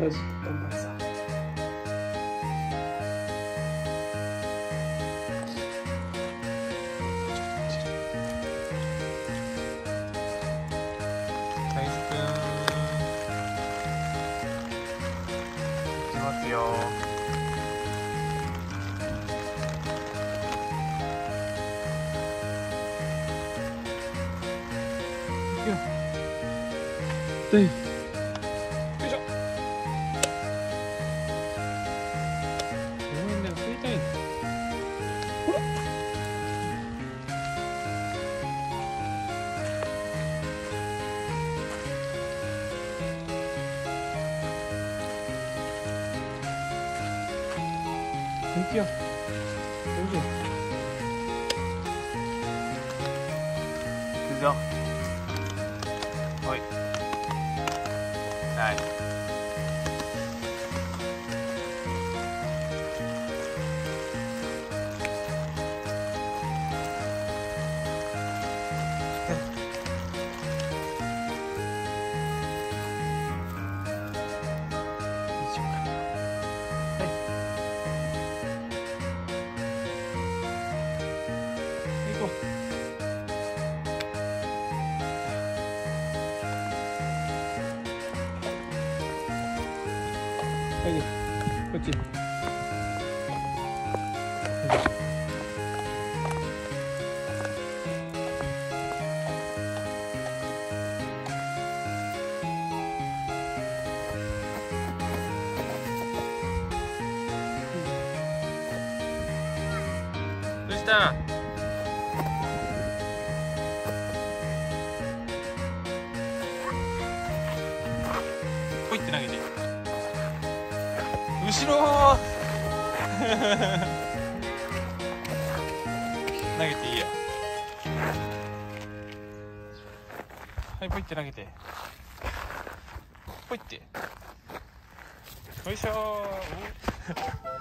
elas vão passar. Thank you. đúng chưa? Đúng chưa? Được rồi. Đây. はい。こっち。どうした？ほいって投げて。後ろ 投げていいや。はいポイって投げて。ポイって。よいしょー。